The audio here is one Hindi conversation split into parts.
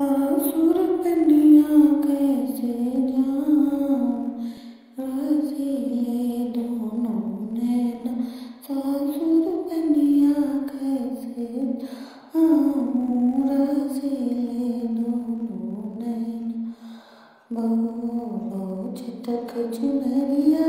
आसुर कन्या कैसे रसीले नैना। सासुर कन्या कैसे रसीले दोनों नैना। बहु चितक चुनरिया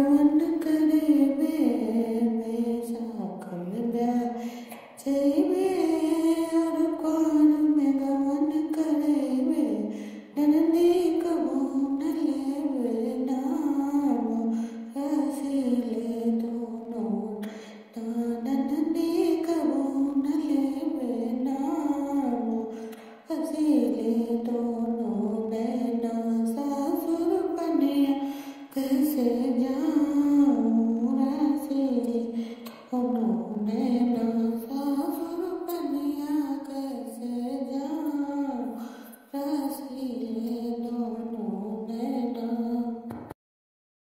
कौन करे बैर como